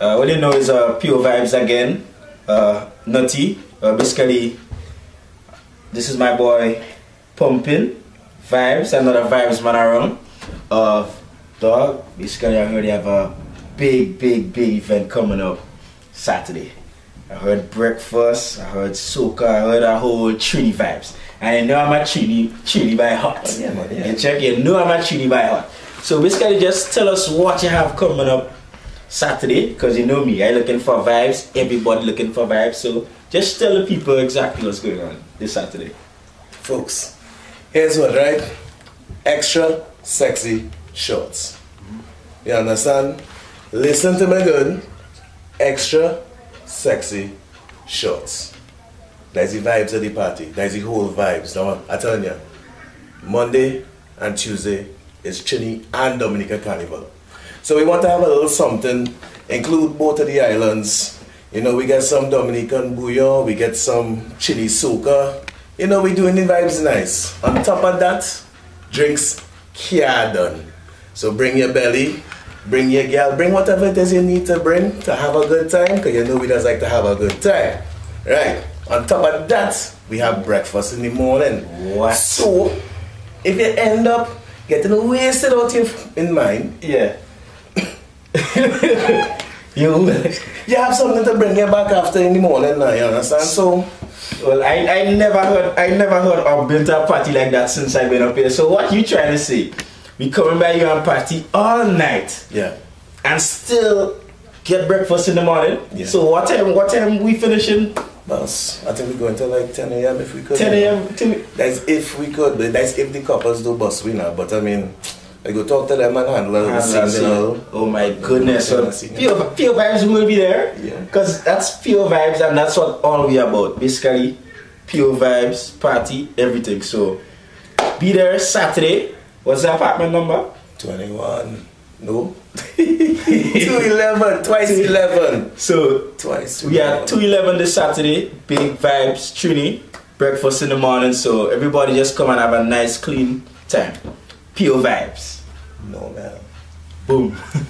Uh, all you know is uh, Pure Vybz again. Uh, Nutty. Uh, basically, this is my boy Pumpin. Vibes, another Vibes man around. Uh, dog, basically I heard they have a big, big, big event coming up Saturday. I heard breakfast, I heard soca, I heard a whole Trini vibes. And I know I'm a Trini, Trini by heart. Oh, yeah, man, yeah. You check, you know I'm a Trini by heart. So basically just tell us what you have coming up Saturday, because you know me, I looking for vibes, everybody looking for vibes. So just tell the people exactly what's going on this Saturday. Folks, here's what, right? Extra sexy shorts. You understand? Listen to me good. Extra sexy shorts. That's the vibes of the party. That's the whole vibes. Now, I tell you, Monday and Tuesday is Trini and Dominica Carnival. So we want to have a little something, include both of the islands. You know, we get some Dominican bouyon, we get some chili soca. You know, we doing the vibes nice. On top of that, drinks done. So bring your belly, bring your gal, bring whatever it is you need to bring to have a good time, because you know we just like to have a good time. Right. On top of that, we have breakfast in the morning. What? So, if you end up getting wasted out your in mind, Yeah. you you have something to bring you back after in the morning now, you understand? So, Well, I, I never heard I never heard been to a party like that since I've been up here. So what you trying to say? We coming by you and party all night yeah. and still get breakfast in the morning. Yeah. So what time what time we finishing? Boss, I think we're going to like 10 a.m. if we could. 10 a.m. That's if we could, but that's if the couples do bus winner. But I mean, I go talk to them and handle the signal. Oh my goodness. So pure, pure vibes will be there. Yeah. Because that's pure vibes and that's what all we are about. Basically, pure vibes, party, everything. So be there Saturday. What's the apartment number? 21. No. 211. Twice 11. So Twice. we are 211 this Saturday. Big vibes, Trini. Breakfast in the morning. So everybody just come and have a nice clean time. Pure vibes. No, man. Boom.